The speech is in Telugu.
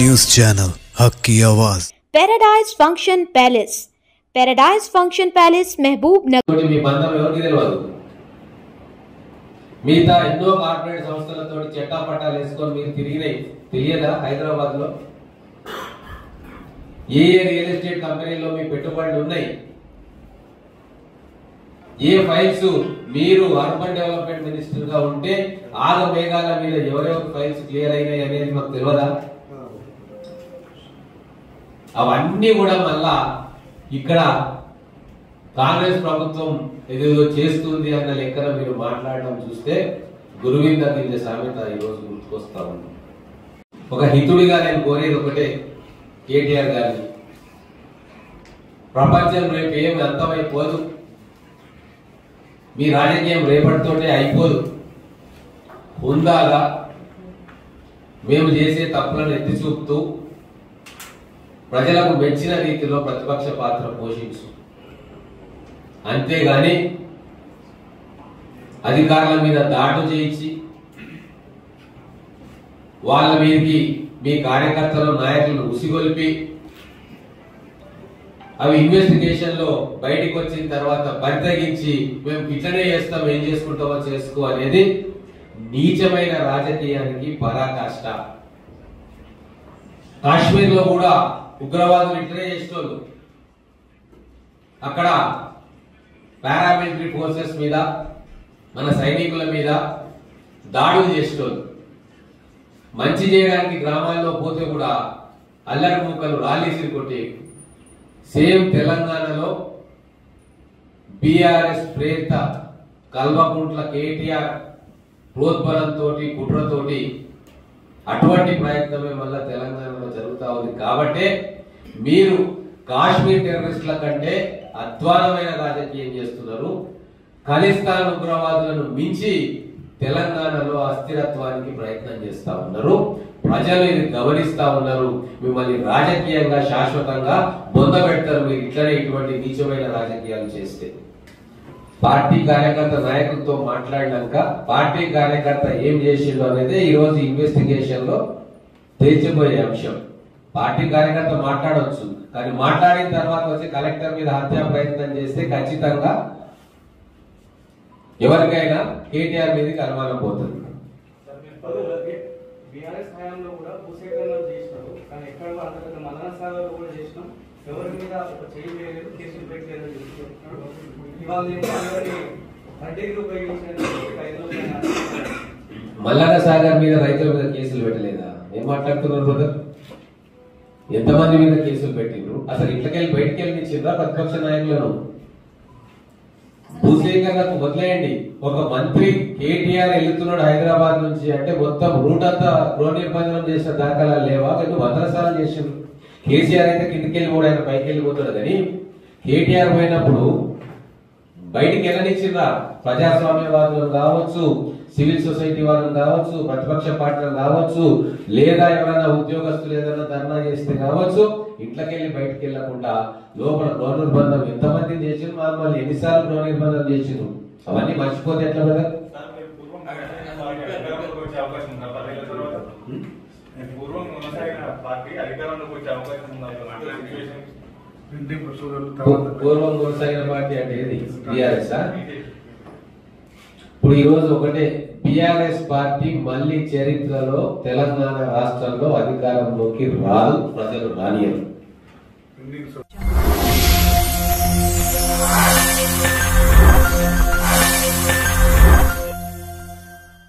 News channel Haq Ki Awaaz paradise function palace paradise function palace Mahabubnagar తోటి మీ బంధం ఎవరికి తెలియదు మిగతా ఎన్నో కార్పొరేట్ సంస్థలతో చెట్టా పట్టాలు వేసుకొని మీరు తిరిగినాయి తెలియదా హైదరాబాద్ లో ఏ ఏ రియల్ ఎస్టేట్ కంపెనీలో మీ పెట్టుబడులు ఉన్నాయి ఏ ఫైల్స్ మీరు అర్బన్ డెవలప్మెంట్ మినిస్టర్ గా ఉంటే ఆగ మేఘాల మీద ఎవరెవరి ఫైల్స్ క్లియర్ అయినాయి అనేది మాకు తెలియదా అవన్నీ కూడా మళ్ళా ఇక్కడ కాంగ్రెస్ ప్రభుత్వం ఏదేదో చేస్తుంది అన్న లెక్కన మీరు మాట్లాడడం చూస్తే గురువింద కింద సామెత ఈ రోజు గుర్తుకొస్తా ఉంది. ఒక హితుడిగా నేను కోరేది ఒకటే కేటీఆర్ గారిని ప్రపంచం రేపు ఏమి అంతమైపోదు మీ రాజకీయం రేపటితోటే అయిపోదు. ఉందాగా మేము చేసే తప్పులను ఎత్తి చూపుతూ ప్రజలకు మెచ్చిన రీతిలో ప్రతిపక్ష పాత్ర పోషించు. అంతేగాని అధికారుల మీద దాటు చేయించి వాళ్ళ మీదకి మీ కార్యకర్తలు నాయకులను ఉసిగొల్పి అవి ఇన్వెస్టిగేషన్లో బయటికి వచ్చిన తర్వాత బరితగించి మేము ఇట్లనే చేస్తాం ఏం చేసుకుంటామో చేసుకో అనేది నీచమైన రాజకీయానికి పరాకాష్ట. కాశ్మీర్లో కూడా ఉగ్రవాదులు ఇట్లనే చేసేవాళ్ళు అక్కడ పారామిలిటరీ ఫోర్సెస్ మీద మన సైనికుల మీద దాడులు చేసేవాళ్ళు మంచి చేయడానికి గ్రామాల్లో పోతే కూడా అల్లరి ముక్కలు రాలేసి కొట్టి సేమ్ తెలంగాణలో బీఆర్ఎస్ ప్రేత కల్వకుంట్ల కేటీఆర్ ప్రోద్బలంతో కుట్రతోటి అటువంటి ప్రయత్నమే మళ్ళా తెలంగాణలో జరుగుతూ ఉంది కాబట్టే మీరు కాశ్మీర్ టెర్రరిస్టుల కంటే అధ్వానమైన రాజకీయం చేస్తున్నారు. ఖలిస్తాన్ ఉగ్రవాదులను మించి తెలంగాణలో అస్థిరత్వానికి ప్రయత్నం చేస్తూ ఉన్నారు. ప్రజలు ఇది గమనిస్తూ ఉన్నారు. మిమ్మల్ని రాజకీయంగా శాశ్వతంగా బొందబెడతారు మీరు ఇట్లనే ఇటువంటి నీచమైన రాజకీయాలు చేస్తే. పార్టీ కార్యకర్త నాయకులతో మాట్లాడినాక పార్టీ కార్యకర్త ఏం చేసిండో అనేది ఈరోజు ఇన్వెస్టిగేషన్లో ఇన్వెస్టిగేషన్లో తేల్చిపోయే అంశం. పార్టీ కార్యకర్త మాట్లాడవచ్చు కానీ మాట్లాడిన తర్వాత వచ్చి కలెక్టర్ మీద హత్యా ప్రయత్నం చేస్తే ఖచ్చితంగా ఎవరికైనా కేటీఆర్ మీదకి అనుమానం పోతుంది. బీఆర్ఎస్ హయాంలో కూడా భూసేకరణ చేసినారు కానీ ఎక్కడ కూడా అంత పెద్ద మదన సాగర్ కూడా చేసినాం. ఎవరి మీద ఒక కేసులు పెట్టలేదు ఇవాళ వడ్డీకి ఉపయోగించిన మల్లన్న సాగర్ మీద రైతుల మీద కేసులు పెట్టలేదా? ఏం మాట్లాడుతున్నారు బ్రదర్ ఎంతమంది మీద కేసులు పెట్టిండ్రు? అసలు ఇంట్లోకెళ్ళి బయటికి వెళ్ళినిచ్చిండ్రా ప్రతిపక్ష నాయకులను భూసేకరణకు వదిలేయండి. ఒక మంత్రి కేటీఆర్ వెళ్తున్నాడు హైదరాబాద్ నుంచి అంటే మొత్తం రూట్ అంతా గృహ నిర్బంధనం చేసిన దాఖలా లేవా? రెండు భద్రసాలు చేసిండ్రు? కేసీఆర్ అయితే కిందికి వెళ్ళిపోడు ఆయన పైకి వెళ్ళిపోతాడు కానీ కేటీఆర్ పోయినప్పుడు బయటికి వెళ్ళనిచ్చిండ్రా ప్రజాస్వామ్యవాదులు కావచ్చు సివిల్ సొసైటీ వాళ్ళు కావచ్చు ప్రతిపక్ష పార్టీలు కావచ్చు లేదా ఎవరైనా ఉద్యోగస్తులు ఏదైనా ధర్నా చేస్తే కావచ్చు ఇంట్లోకెళ్ళి బయటికి వెళ్ళకుండా లోపల గృహ నిర్బంధం ఎంతమంది చేసిండ్రు? మమ్మల్ని ఎన్నిసార్లు గృహ నిర్బంధం చేసిండ్రు? అవన్నీ మర్చిపోతే ఎట్లా కదా పూర్వం పార్టీ అధికారంలోకి వచ్చే అవకాశం ఉందా? పూర్వం కొనసాగిన పార్టీ అంటే ఏది? బీఆర్ఎస్ ఇప్పుడు ఈ రోజు ఒకటే బీఆర్ఎస్ పార్టీ మళ్ళీ చరిత్రలో తెలంగాణ రాష్ట్రంలో అధికారంలోకి రాదు ప్రజలు రానియరు.